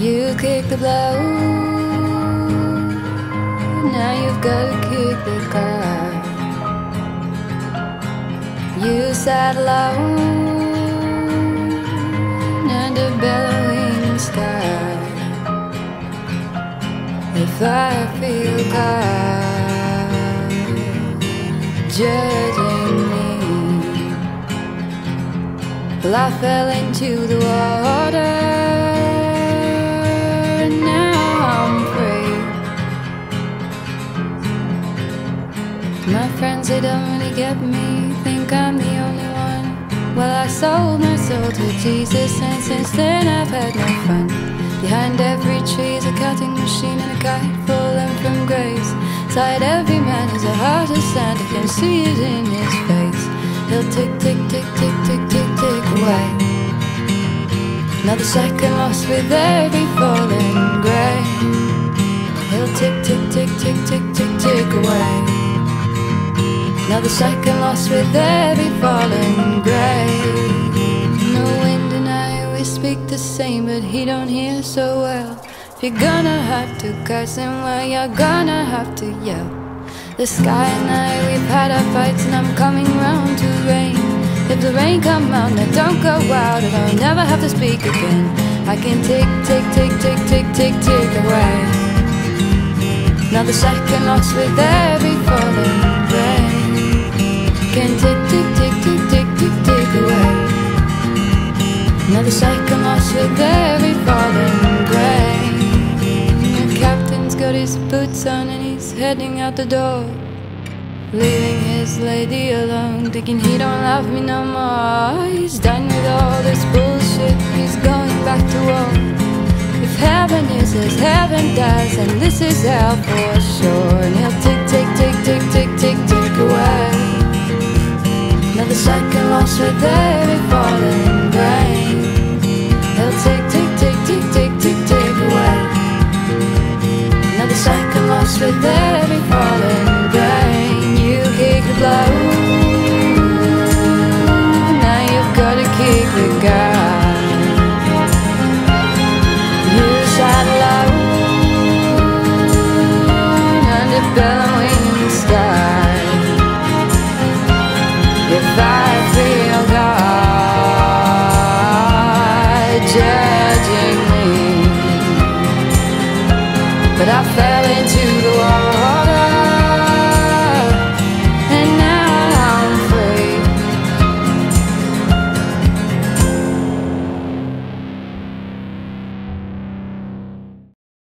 You kick the blow. Now you've got to kick the car. You sat alone under bellowing sky. If I feel God judging me, well, I fell into the water. My friends, they don't really get me. Think I'm the only one. Well, I sold my soul to Jesus, and since then I've had no fun. Behind every tree is a cutting machine and a kite falling from grace. Inside every man is a heart of sand. I can see it in his face. He'll tick, tick, tick, tick, tick, tick, tick away. Another second lost with every falling grey. He'll tick, tick, tick, tick, tick, tick, tick away. Another second lost with every falling grey. No wind and I, we speak the same, but he don't hear so well. If you're gonna have to curse him, well, you're gonna have to yell. The sky and I, we've had our fights, and I'm coming round to rain. If the rain come out, now don't go out, and I'll never have to speak again. I can tick, tick, tick, tick, tick, tick, tick away. Another second lost with every falling. Can tick, tick, tick, tick, tick, tick, tick away. Another second lost with every falling grain. The captain's got his boots on and he's heading out the door. Leaving his lady alone, thinking he don't love me no more. He's done with all this bullshit, he's going back to war. If heaven is as heaven does, and this is hell for Another second lost with every falling grain. He'll tick, tick, tick, tick, tick, tick, tick away. Another second lost with every falling grain. You kick the blow. Now you've got to kick the guy. but I felt